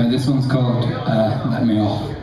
Right, this one's called uh, Let Me Off.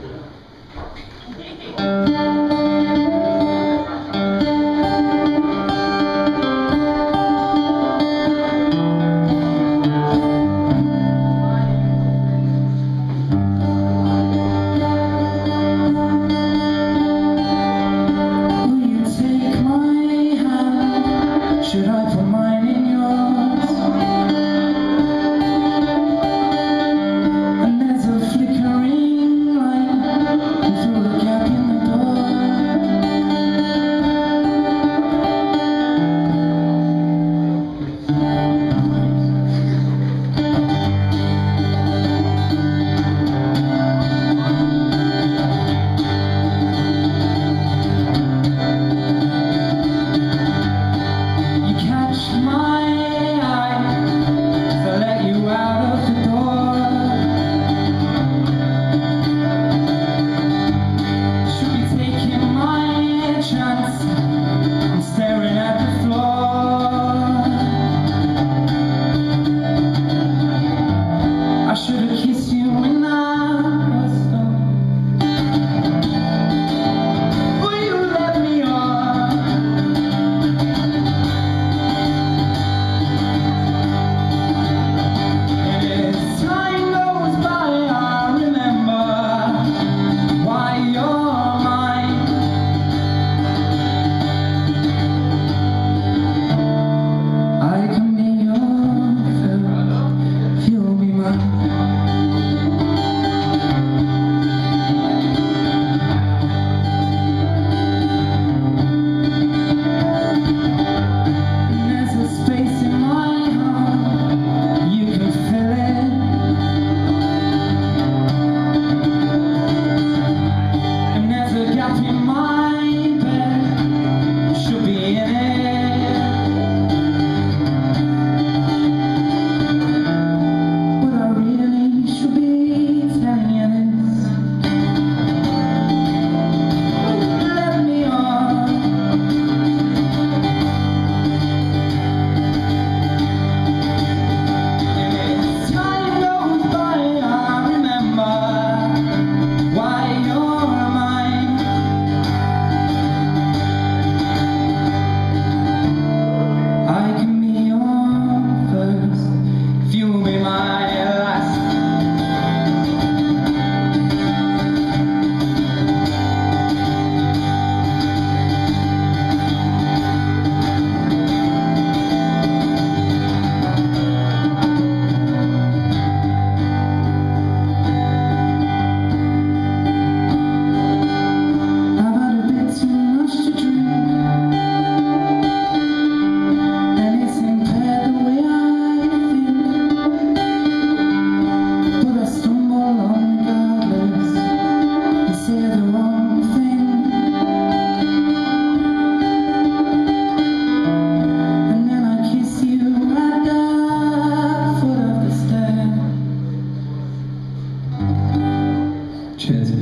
chance